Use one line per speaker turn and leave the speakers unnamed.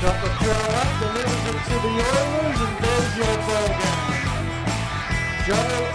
Drop the curl up, delivers it to the Oilers, and there's your ball game. Joe